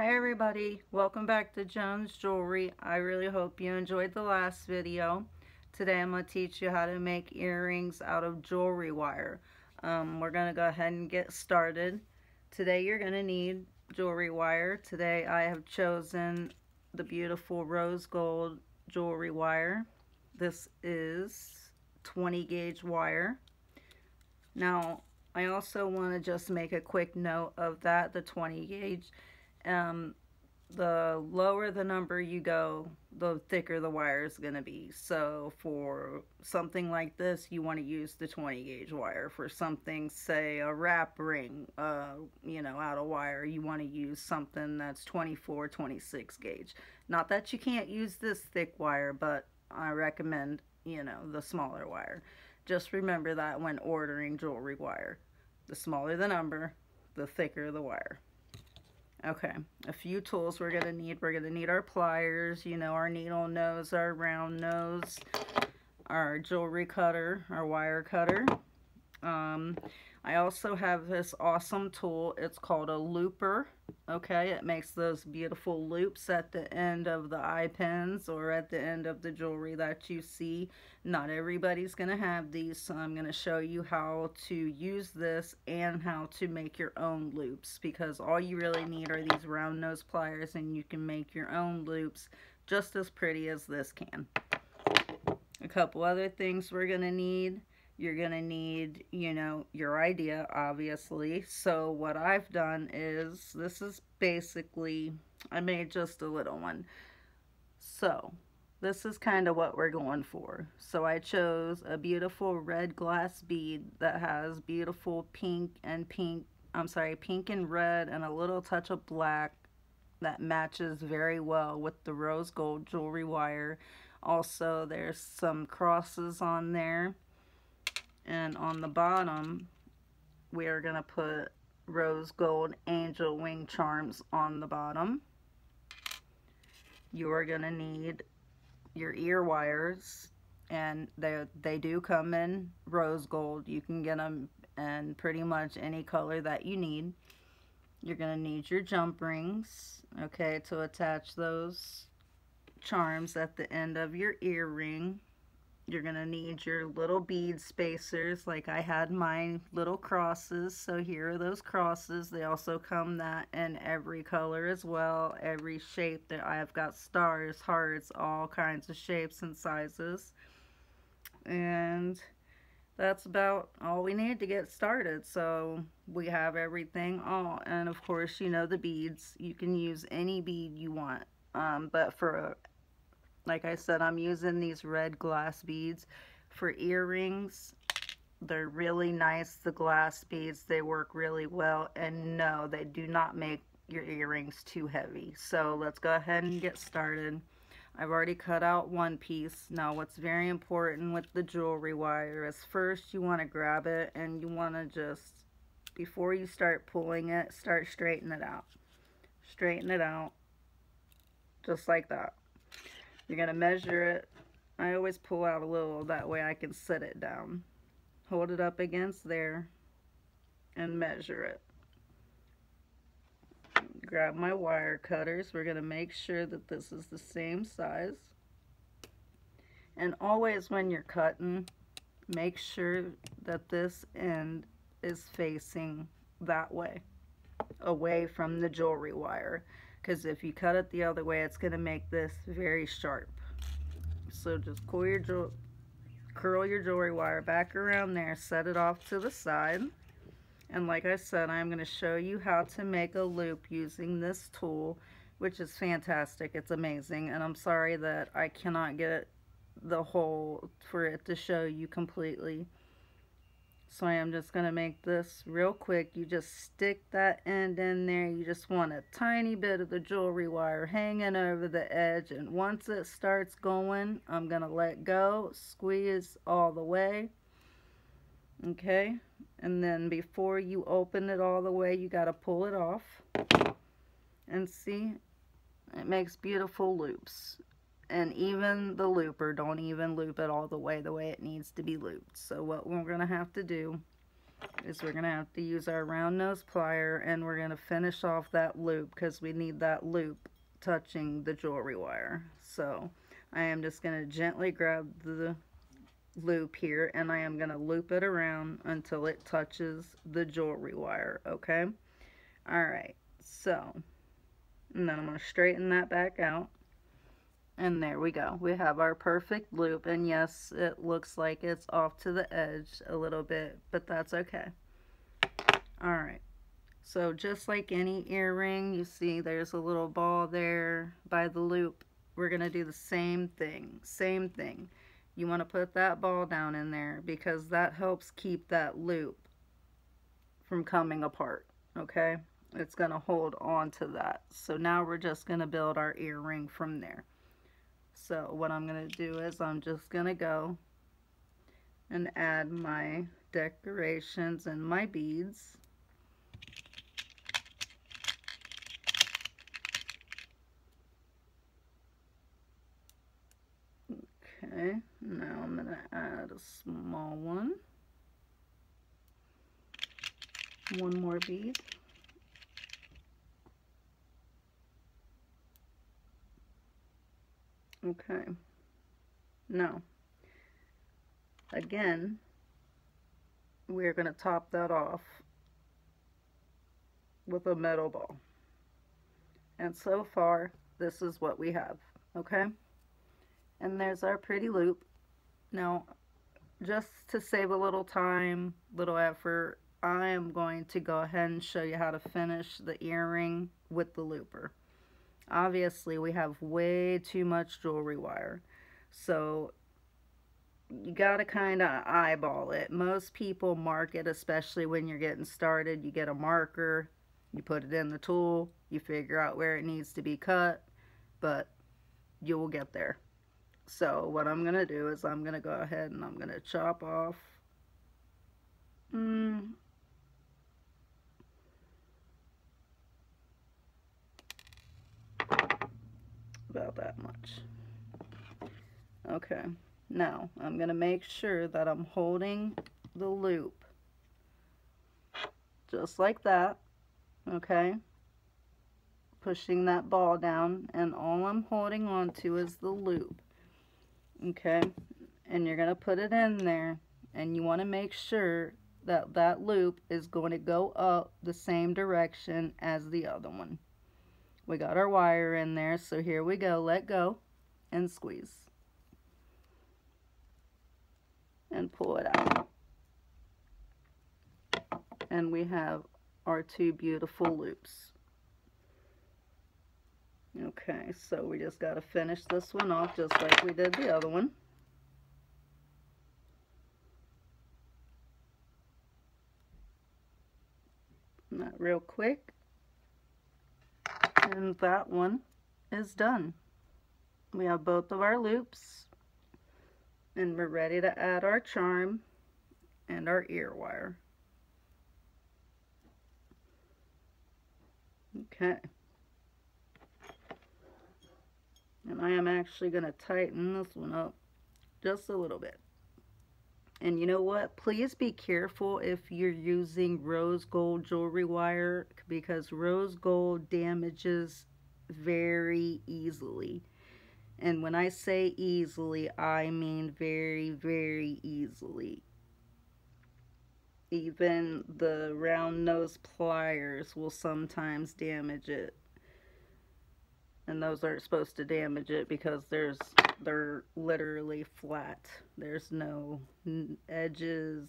Hi everybody, welcome back to Jones Jewelry. I really hope you enjoyed the last video. Today I'm going to teach you how to make earrings out of jewelry wire. Um, we're going to go ahead and get started. Today you're going to need jewelry wire. Today I have chosen the beautiful rose gold jewelry wire. This is 20 gauge wire. Now I also want to just make a quick note of that, the 20 gauge. Um, the lower the number you go, the thicker the wire is going to be. So for something like this, you want to use the 20 gauge wire. For something, say a wrap ring, uh, you know, out of wire, you want to use something that's 24, 26 gauge. Not that you can't use this thick wire, but I recommend, you know, the smaller wire. Just remember that when ordering jewelry wire. The smaller the number, the thicker the wire. Okay, a few tools we're going to need. We're going to need our pliers, you know, our needle nose, our round nose, our jewelry cutter, our wire cutter. Um, I also have this awesome tool. It's called a looper. Okay, it makes those beautiful loops at the end of the eye pins or at the end of the jewelry that you see. Not everybody's going to have these, so I'm going to show you how to use this and how to make your own loops because all you really need are these round nose pliers and you can make your own loops just as pretty as this can. A couple other things we're going to need you're going to need, you know, your idea, obviously. So what I've done is, this is basically, I made just a little one. So, this is kind of what we're going for. So I chose a beautiful red glass bead that has beautiful pink and pink, I'm sorry, pink and red and a little touch of black that matches very well with the rose gold jewelry wire. Also, there's some crosses on there and on the bottom we are going to put rose gold angel wing charms on the bottom. You are going to need your ear wires and they they do come in rose gold. You can get them in pretty much any color that you need. You're going to need your jump rings okay to attach those charms at the end of your earring you're going to need your little bead spacers like I had my little crosses. So here are those crosses. They also come that in every color as well. Every shape that I've got stars, hearts, all kinds of shapes and sizes. And that's about all we need to get started. So we have everything all. And of course, you know the beads. You can use any bead you want. Um, but for like I said, I'm using these red glass beads for earrings. They're really nice, the glass beads. They work really well. And no, they do not make your earrings too heavy. So let's go ahead and get started. I've already cut out one piece. Now what's very important with the jewelry wire is first you want to grab it and you want to just, before you start pulling it, start straightening it out. Straighten it out just like that. You're going to measure it. I always pull out a little, that way I can set it down. Hold it up against there and measure it. Grab my wire cutters. We're going to make sure that this is the same size. And always when you're cutting, make sure that this end is facing that way, away from the jewelry wire because if you cut it the other way it's going to make this very sharp. So just curl your curl your jewelry wire back around there set it off to the side. And like I said I'm going to show you how to make a loop using this tool which is fantastic. It's amazing. And I'm sorry that I cannot get the whole for it to show you completely so I am just going to make this real quick. You just stick that end in there. You just want a tiny bit of the jewelry wire hanging over the edge. And once it starts going, I'm going to let go, squeeze all the way. Okay. And then before you open it all the way, you got to pull it off. And see, it makes beautiful loops and even the looper don't even loop it all the way the way it needs to be looped so what we're going to have to do is we're going to have to use our round nose plier and we're going to finish off that loop because we need that loop touching the jewelry wire. So I am just going to gently grab the loop here and I am going to loop it around until it touches the jewelry wire, okay? Alright, so, and then I'm going to straighten that back out. And there we go. We have our perfect loop. And yes, it looks like it's off to the edge a little bit, but that's okay. Alright. So just like any earring, you see there's a little ball there by the loop. We're going to do the same thing. Same thing. You want to put that ball down in there because that helps keep that loop from coming apart. Okay? It's going to hold on to that. So now we're just going to build our earring from there. So what I'm going to do is I'm just going to go and add my decorations and my beads. Okay, now I'm going to add a small one. One more bead. Okay. Now, again, we're going to top that off with a metal ball. And so far, this is what we have, okay? And there's our pretty loop. Now, just to save a little time, little effort, I am going to go ahead and show you how to finish the earring with the looper obviously we have way too much jewelry wire. So you got to kind of eyeball it. Most people mark it, especially when you're getting started. You get a marker, you put it in the tool, you figure out where it needs to be cut, but you will get there. So what I'm going to do is I'm going to go ahead and I'm going to chop off mm, about that much. Okay, now I'm going to make sure that I'm holding the loop just like that, okay? Pushing that ball down and all I'm holding on to is the loop, okay? And you're going to put it in there and you want to make sure that that loop is going to go up the same direction as the other one. We got our wire in there, so here we go. Let go and squeeze. And pull it out. And we have our two beautiful loops. Okay, so we just got to finish this one off just like we did the other one. Not real quick and that one is done. We have both of our loops and we're ready to add our charm and our ear wire. Okay. And I am actually going to tighten this one up just a little bit. And you know what? Please be careful if you're using rose gold jewelry wire because rose gold damages very easily. And when I say easily, I mean very, very easily. Even the round nose pliers will sometimes damage it and those aren't supposed to damage it because there's they're literally flat. There's no edges.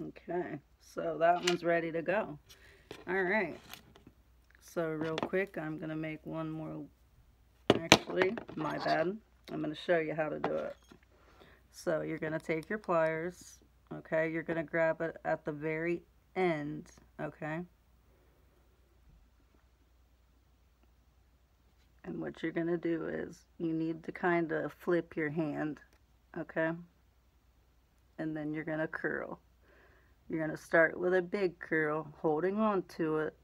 Okay so that one's ready to go. All right. So real quick I'm gonna make one more. Actually my bad. I'm gonna show you how to do it. So you're gonna take your pliers okay? You're gonna grab it at the very end okay And what you're going to do is you need to kind of flip your hand, okay? And then you're going to curl. You're going to start with a big curl, holding on to it.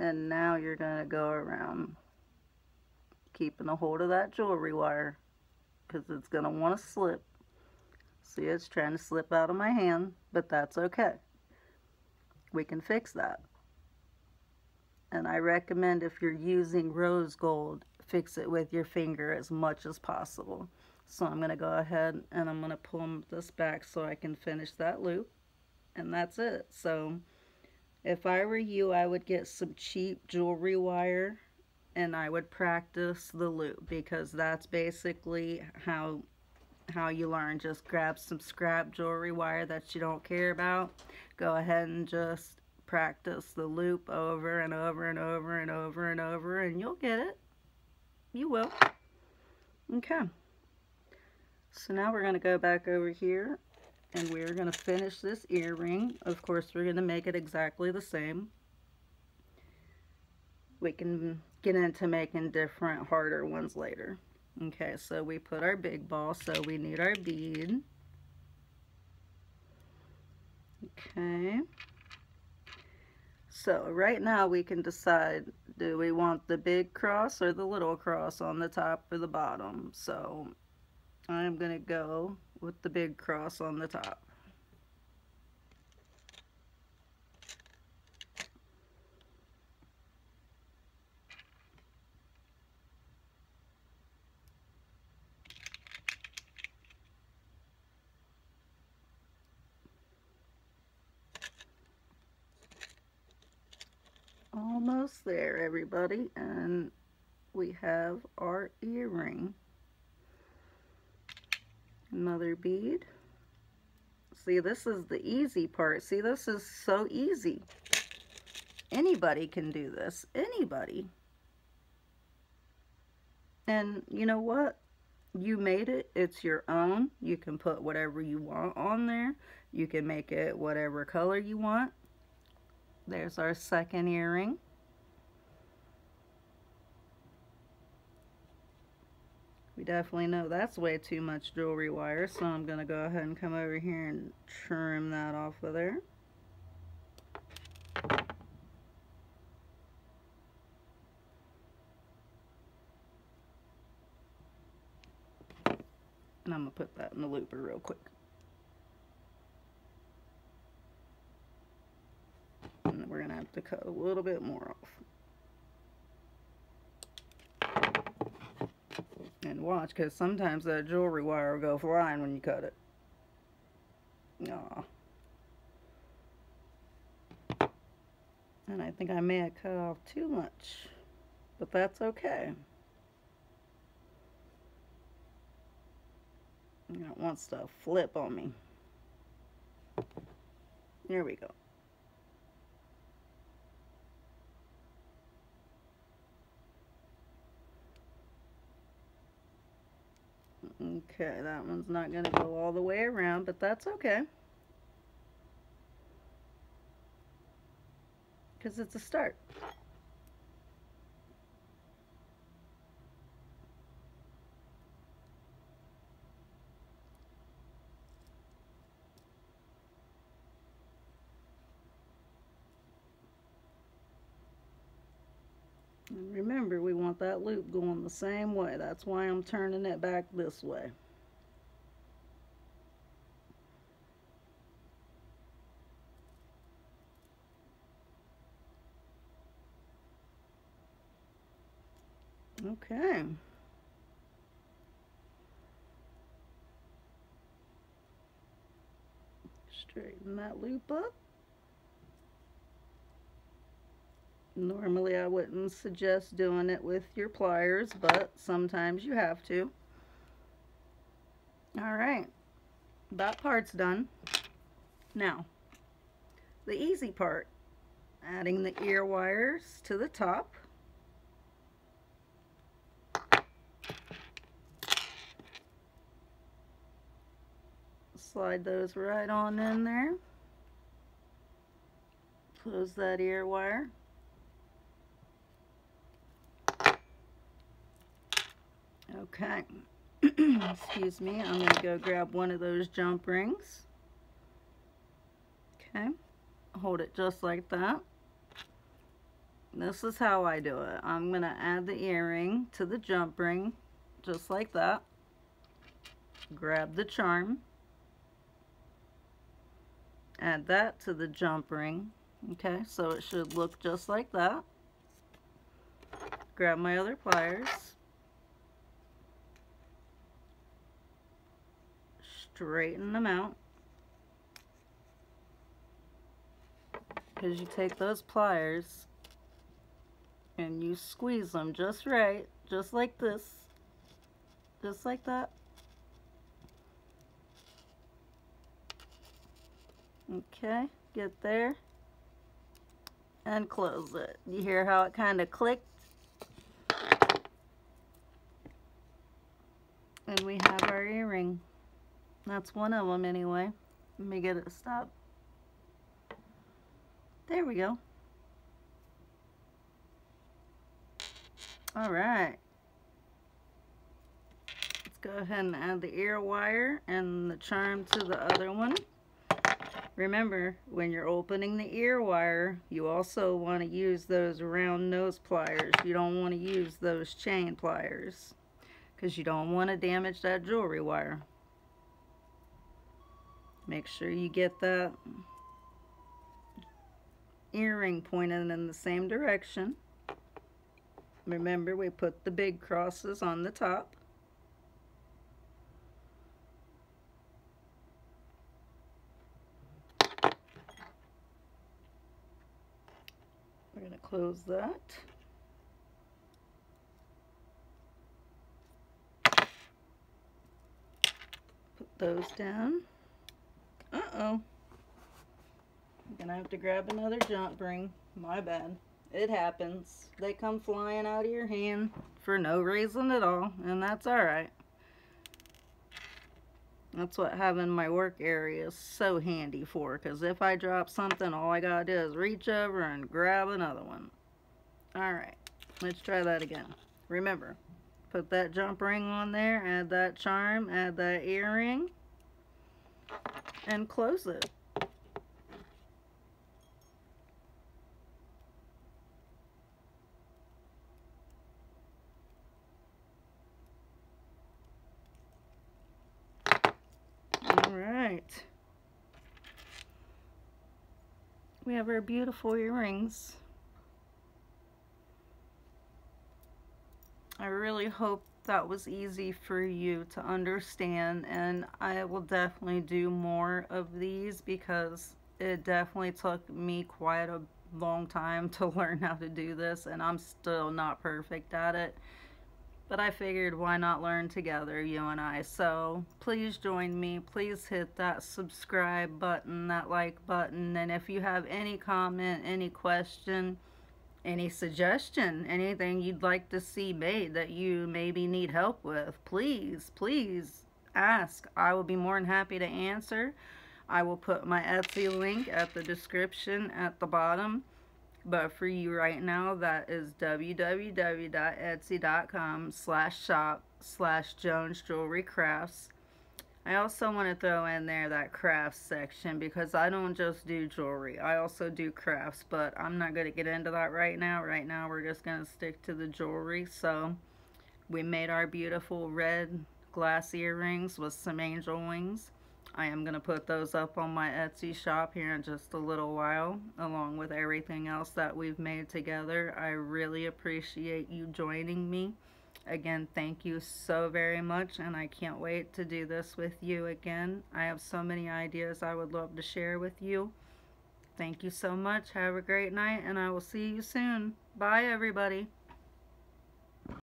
And now you're going to go around keeping a hold of that jewelry wire because it's going to want to slip. See, it's trying to slip out of my hand, but that's okay. We can fix that. And I recommend if you're using rose gold, fix it with your finger as much as possible. So I'm going to go ahead and I'm going to pull this back so I can finish that loop. And that's it. So if I were you, I would get some cheap jewelry wire and I would practice the loop because that's basically how how you learn. Just grab some scrap jewelry wire that you don't care about. Go ahead and just practice the loop over and over and over and over and over and you'll get it. You will. Okay. So now we're going to go back over here and we're going to finish this earring. Of course, we're going to make it exactly the same. We can get into making different, harder ones later. Okay, so we put our big ball, so we need our bead. Okay. So right now we can decide, do we want the big cross or the little cross on the top or the bottom? So I'm going to go with the big cross on the top. There everybody and we have our earring. Another bead. See this is the easy part. See this is so easy. Anybody can do this. Anybody. And you know what? You made it. It's your own. You can put whatever you want on there. You can make it whatever color you want. There's our second earring. Definitely know that's way too much jewelry wire, so I'm going to go ahead and come over here and trim that off of there. And I'm going to put that in the looper real quick. and we're going to have to cut a little bit more off. Watch, because sometimes that jewelry wire will go flying when you cut it. Aw. And I think I may have cut off too much. But that's okay. I don't want stuff flip on me. There we go. Okay, that one's not going to go all the way around, but that's okay. Because it's a start. And remember, we want that loop going the same way. That's why I'm turning it back this way. Okay. Straighten that loop up. Normally I wouldn't suggest doing it with your pliers, but sometimes you have to. Alright, that part's done. Now, the easy part, adding the ear wires to the top. Slide those right on in there. Close that ear wire. Okay. Excuse me. I'm going to go grab one of those jump rings. Okay. Hold it just like that. This is how I do it. I'm going to add the earring to the jump ring just like that. Grab the charm. add that to the jump ring. Okay, so it should look just like that. Grab my other pliers. Straighten them out. Because you take those pliers and you squeeze them just right, just like this. Just like that. Okay, get there and close it. You hear how it kind of clicked? And we have our earring. That's one of them anyway. Let me get it stopped. There we go. All right. Let's go ahead and add the ear wire and the charm to the other one. Remember, when you're opening the ear wire, you also want to use those round nose pliers. You don't want to use those chain pliers because you don't want to damage that jewelry wire. Make sure you get the earring pointed in the same direction. Remember, we put the big crosses on the top. We're going to close that. Put those down. Uh-oh. I'm to have to grab another jump ring. My bad. It happens. They come flying out of your hand for no reason at all, and that's alright. That's what having my work area is so handy for. Because if I drop something, all I gotta do is reach over and grab another one. Alright, let's try that again. Remember, put that jump ring on there, add that charm, add that earring, and close it. we have our beautiful earrings. I really hope that was easy for you to understand and I will definitely do more of these because it definitely took me quite a long time to learn how to do this and I'm still not perfect at it. But I figured why not learn together, you and I. So please join me. Please hit that subscribe button, that like button. And if you have any comment, any question, any suggestion, anything you'd like to see made that you maybe need help with, please, please ask. I will be more than happy to answer. I will put my Etsy link at the description at the bottom. But for you right now, that is www.etsy.com slash shop slash Jones Jewelry Crafts. I also want to throw in there that crafts section because I don't just do jewelry. I also do crafts, but I'm not going to get into that right now. Right now, we're just going to stick to the jewelry. So, we made our beautiful red glass earrings with some angel wings. I am going to put those up on my Etsy shop here in just a little while, along with everything else that we've made together. I really appreciate you joining me. Again, thank you so very much, and I can't wait to do this with you again. I have so many ideas I would love to share with you. Thank you so much. Have a great night, and I will see you soon. Bye, everybody.